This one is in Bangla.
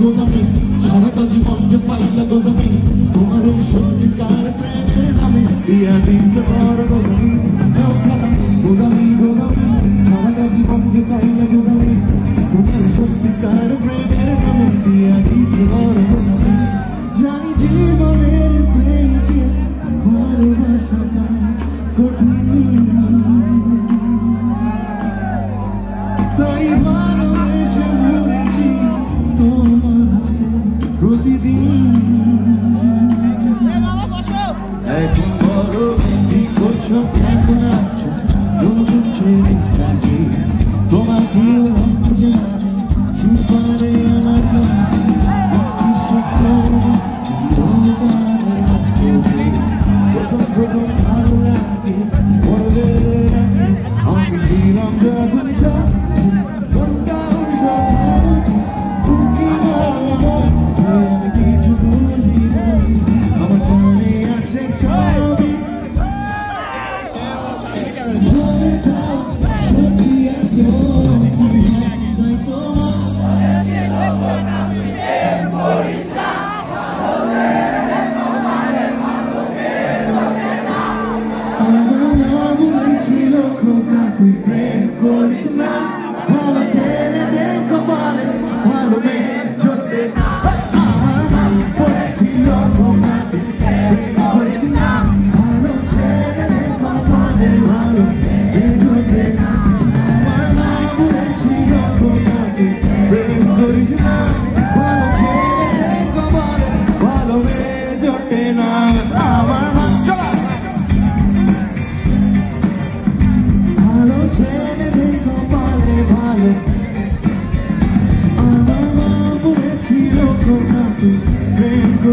গো আমি সারাটা জীবন যে পাইলা গো আমি তোমার এই সত্যিকার প্রেমের নামে দিয়া দিতে পারো গো আমি গোদামি গোদামি সারাটা জীবন যে পাইলা গো আমি তোমার সত্যিকার প্রেমের নামে দিয়া দিতে পারো জানি জীবনের ভালোবাসাটা কঠিন। তাই ভালোবেসে 그나저 요즘 재미까지 너만 귀여워 Vamos a tener de on,